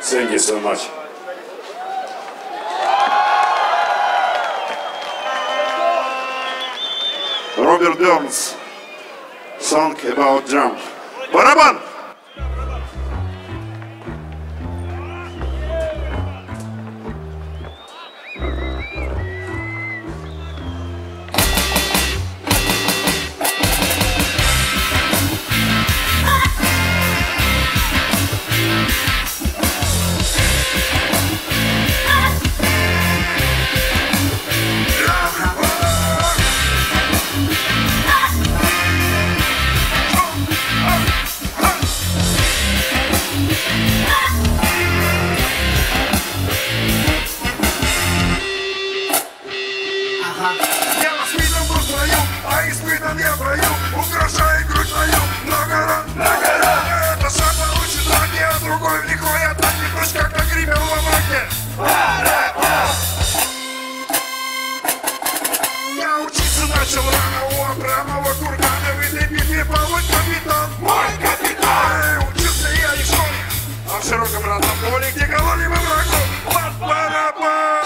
Thank you so much. Robert Burns song about drum. Начал рано у Абрамова кургана В этой битве полой капитан. Мой капитан! Эй, Учился я не в школе, а в широком родном поле Где кого-либо врагу под барабан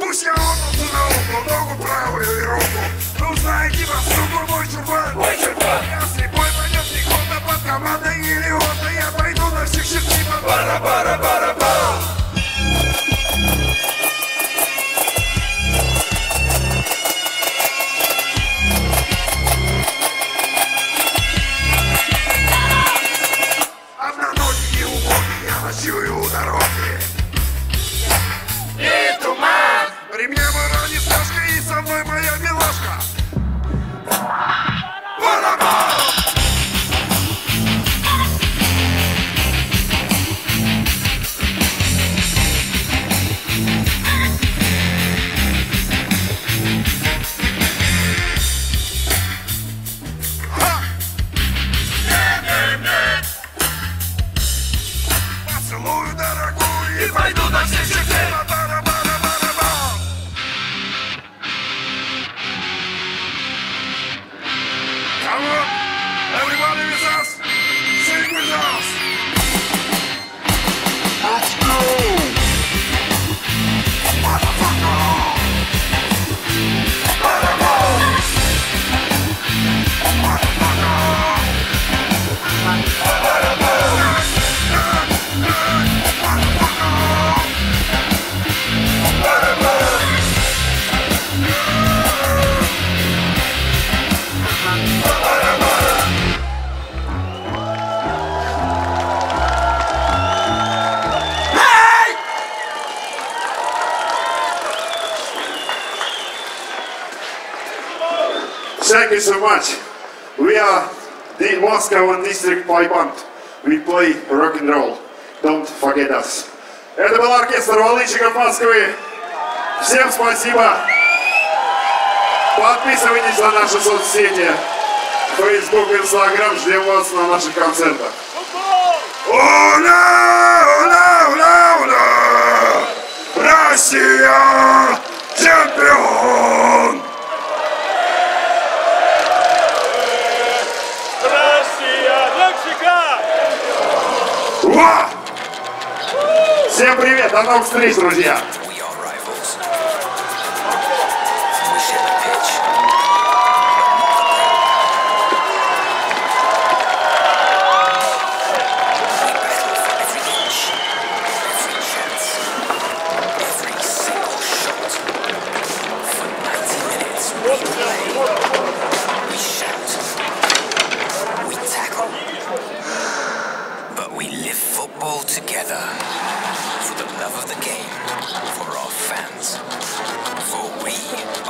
Пусть я отдался на угол, ногу правую и руку. Ну знаете, вас суку, мой чурбан командой или ота Я пойду на всех щипки под бара-бара-бара-бара Thank you so much. We are the Moscow District Pipe Band. We play rock and roll. Don't forget us. Это был оркестр Волынчиков Москвы. Всем спасибо. Подписывайтесь на наши соцсети. Facebook, Instagram. Ждем вас на наших концертах. Ура! Ура! Ура! Ура! Россия! Всем привет, до новых встреч, друзья! Football together for the love of the game, for our fans, for we.